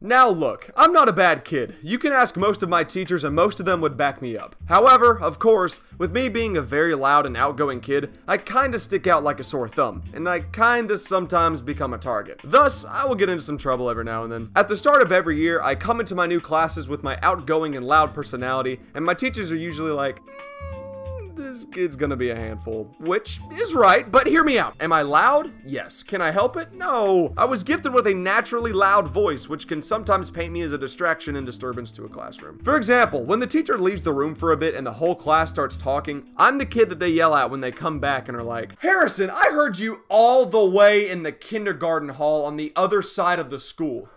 Now look, I'm not a bad kid. You can ask most of my teachers and most of them would back me up. However, of course, with me being a very loud and outgoing kid, I kinda stick out like a sore thumb, and I kinda sometimes become a target. Thus, I will get into some trouble every now and then. At the start of every year, I come into my new classes with my outgoing and loud personality, and my teachers are usually like, this kid's gonna be a handful. Which is right, but hear me out. Am I loud? Yes. Can I help it? No. I was gifted with a naturally loud voice, which can sometimes paint me as a distraction and disturbance to a classroom. For example, when the teacher leaves the room for a bit and the whole class starts talking, I'm the kid that they yell at when they come back and are like, Harrison, I heard you all the way in the kindergarten hall on the other side of the school.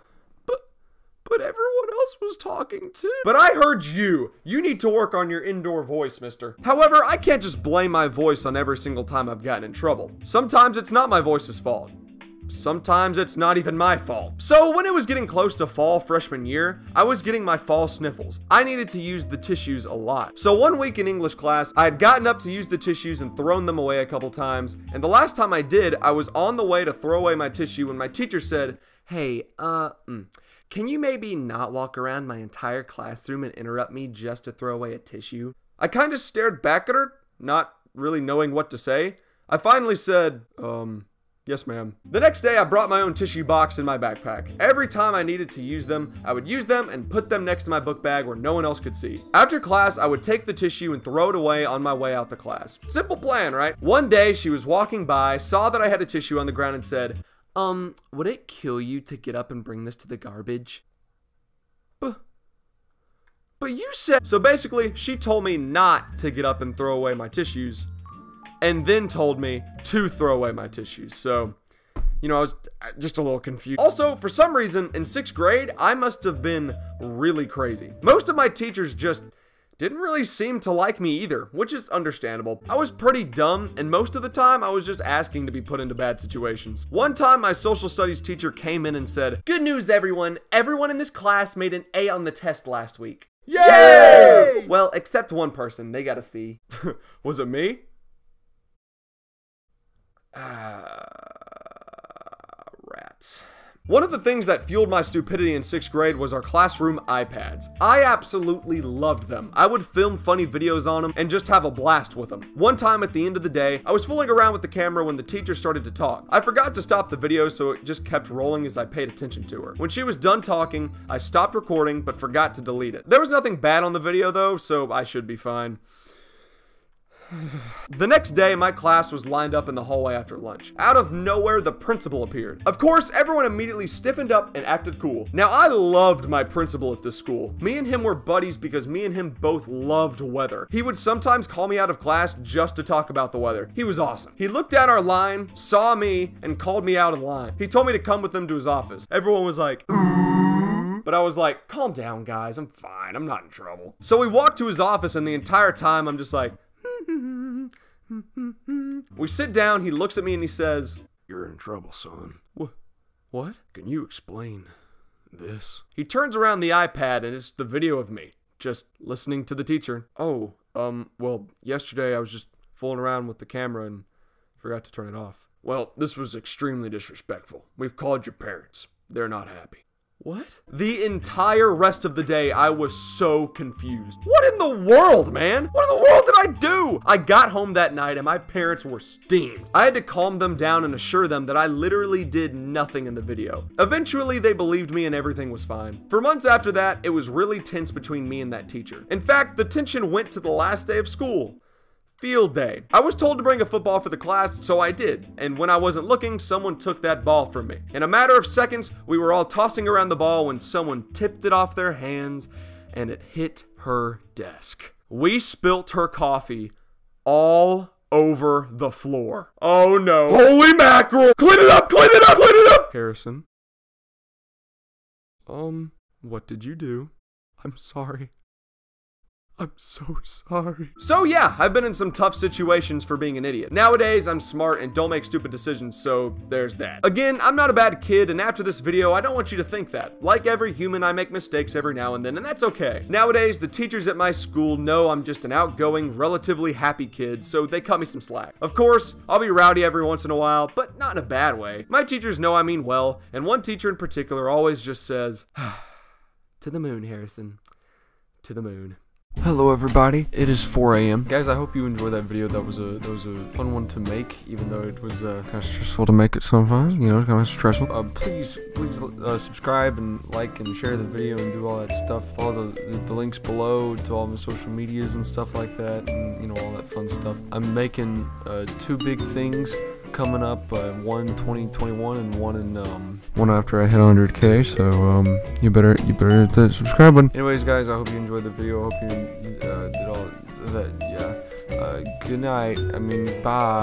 Was talking too. But I heard you. You need to work on your indoor voice, mister. However, I can't just blame my voice on every single time I've gotten in trouble. Sometimes it's not my voice's fault. Sometimes it's not even my fault. So when it was getting close to fall freshman year, I was getting my fall sniffles. I needed to use the tissues a lot. So one week in English class, I had gotten up to use the tissues and thrown them away a couple times. And the last time I did, I was on the way to throw away my tissue when my teacher said, Hey, uh, mm, can you maybe not walk around my entire classroom and interrupt me just to throw away a tissue? I kind of stared back at her, not really knowing what to say. I finally said, um, Yes, ma'am. The next day, I brought my own tissue box in my backpack. Every time I needed to use them, I would use them and put them next to my book bag where no one else could see. After class, I would take the tissue and throw it away on my way out the class. Simple plan, right? One day, she was walking by, saw that I had a tissue on the ground and said, um, would it kill you to get up and bring this to the garbage? But, but you said. So basically, she told me not to get up and throw away my tissues, and then told me to throw away my tissues. So, you know, I was just a little confused. Also, for some reason, in sixth grade, I must have been really crazy. Most of my teachers just didn't really seem to like me either, which is understandable. I was pretty dumb, and most of the time I was just asking to be put into bad situations. One time, my social studies teacher came in and said, Good news, everyone. Everyone in this class made an A on the test last week. Yay! Yay! Well, except one person. They got a C. was it me? Ah, uh, rats. One of the things that fueled my stupidity in 6th grade was our classroom iPads. I absolutely loved them. I would film funny videos on them and just have a blast with them. One time at the end of the day, I was fooling around with the camera when the teacher started to talk. I forgot to stop the video so it just kept rolling as I paid attention to her. When she was done talking, I stopped recording but forgot to delete it. There was nothing bad on the video though, so I should be fine. The next day, my class was lined up in the hallway after lunch. Out of nowhere, the principal appeared. Of course, everyone immediately stiffened up and acted cool. Now, I loved my principal at this school. Me and him were buddies because me and him both loved weather. He would sometimes call me out of class just to talk about the weather. He was awesome. He looked down our line, saw me, and called me out of line. He told me to come with him to his office. Everyone was like, but I was like, calm down, guys. I'm fine. I'm not in trouble. So we walked to his office, and the entire time I'm just like, we sit down, he looks at me and he says, You're in trouble, son. What? What? Can you explain this? He turns around the iPad and it's the video of me, just listening to the teacher. Oh, um, well, yesterday I was just fooling around with the camera and forgot to turn it off. Well, this was extremely disrespectful. We've called your parents. They're not happy. What? The entire rest of the day, I was so confused. What in the world, man? What in the world did I do? I got home that night and my parents were steamed. I had to calm them down and assure them that I literally did nothing in the video. Eventually, they believed me and everything was fine. For months after that, it was really tense between me and that teacher. In fact, the tension went to the last day of school. Field day. I was told to bring a football for the class, so I did. And when I wasn't looking, someone took that ball from me. In a matter of seconds, we were all tossing around the ball when someone tipped it off their hands and it hit her desk. We spilt her coffee all over the floor. Oh no. Holy mackerel! Clean it up! Clean it up! Clean it up! Harrison. Um, what did you do? I'm sorry. I'm so sorry. So yeah, I've been in some tough situations for being an idiot. Nowadays, I'm smart and don't make stupid decisions, so there's that. Again, I'm not a bad kid, and after this video, I don't want you to think that. Like every human, I make mistakes every now and then, and that's okay. Nowadays, the teachers at my school know I'm just an outgoing, relatively happy kid, so they cut me some slack. Of course, I'll be rowdy every once in a while, but not in a bad way. My teachers know I mean well, and one teacher in particular always just says, To the moon, Harrison. To the moon. Hello everybody, it is 4 a.m. Guys, I hope you enjoyed that video. That was a that was a fun one to make, even though it was uh, kind of stressful to make it sometimes. You know, kind of stressful. Uh, please, please uh, subscribe and like and share the video and do all that stuff. Follow the, the, the links below to all the social medias and stuff like that, and you know all that fun stuff. I'm making uh, two big things coming up uh, one 2021 and one in um one after I hit 100k so um you better you better hit that subscribe button. Anyways guys I hope you enjoyed the video. I hope you uh, did all that yeah. Uh, good night. I mean bye